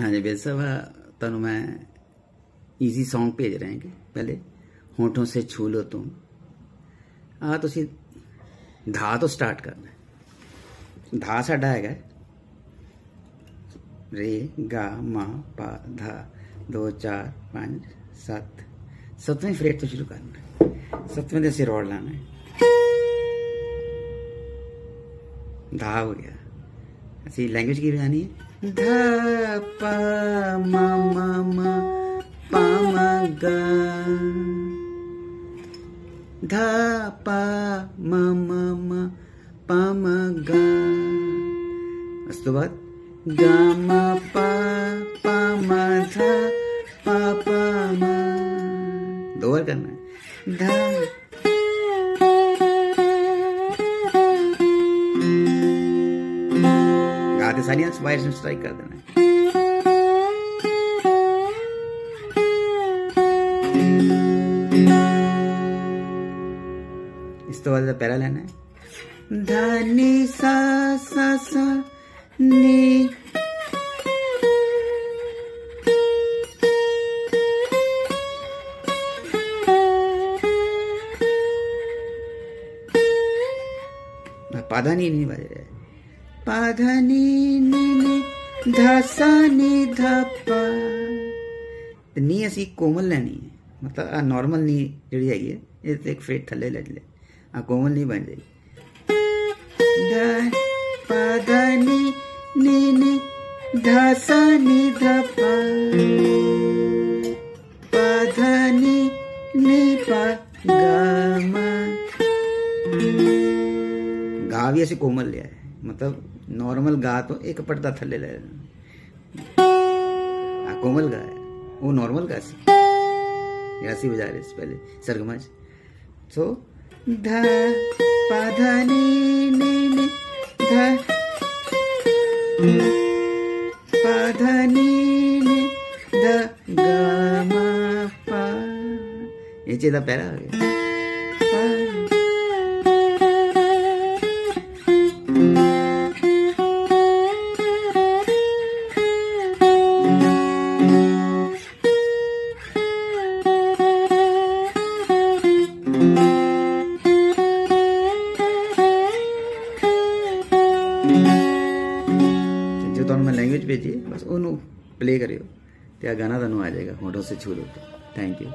हाँ जी बेद तुम मैं ईजी सॉन्ग भेज रहे हैं कि पहले? होठों से छू लो तुम। आ तो धा तो स्टार्ट करना है। धा साडा है रे, गा, मा, पा, धा, दो, चार, पाँच सत्त सतवें फ्रेट तो शुरू करना है। सतवें से रोड़ लाना है। धा हो गया। ऐसी लैंग्वेज की बजानी है। धा, पा, मा मा मा, पा, मा, गा। धा, पा, मा मा मा, पा, मा, गा। उस तो बाद गा, मा, पा पा, मा धा पा पा, मा। दो बार करना है। धा सारी वायर से स्ट्राइक कर देना। है इस तो बाद पहला लेना है। धनी सा सा सा नी। पाधा नहीं नहीं बज। रहा है पाधनी तो नी असी नी नी कोमल लैनी है। मतलब आ नॉर्मल नी जी है। तो एक फेट थले ले ले। आ कोमल नी बन जाएगी पाधनी नी नी नी नी गा गा भी ऐसे कोमल लिया है मतलब नॉर्मल गा तो एक पटदा थले ले आ, कोमल गा है। वो नॉर्मल गा सी। ऐसी बजा रहे पहले, सरगमज। तो ध, पा, ध, नी नी नी, ध, पा, ध, नी नी, ध, ग, म, पा। ये चीज़ पहला आ गया। ਤੇ ਜੋ ਤੁਹਾਨੂੰ ਮੈਂ ਲੈਂਗੁਏਜ ਭੇਜੀ, ਬਸ ਉਹਨੂੰ ਪਲੇ ਕਰਿਓ ਤੇ ਆ ਗਾਣਾ ਤੁਹਾਨੂੰ ਆ ਜਾਏਗਾ, ਹੋਠੋਂ ਸੇ ਛੂ ਲੋ ਥੈਂਕ ਯੂ